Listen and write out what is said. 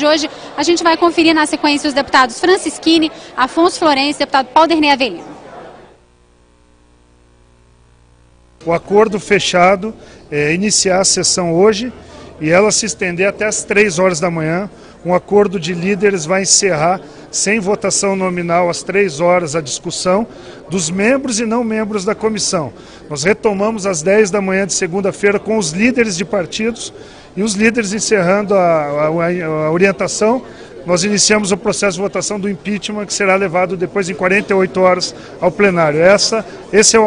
de hoje, a gente vai conferir na sequência os deputados Francisquini, Afonso Florencio, deputado Paulo Avelino. O acordo fechado é iniciar a sessão hoje e ela se estender até as três horas da manhã. Um acordo de líderes vai encerrar sem votação nominal às três horas a discussão dos membros e não membros da comissão. Nós retomamos às 10 da manhã de segunda-feira com os líderes de partidos e os líderes encerrando a, a, a orientação nós iniciamos o processo de votação do impeachment que será levado depois em 48 horas ao plenário. Essa, esse é o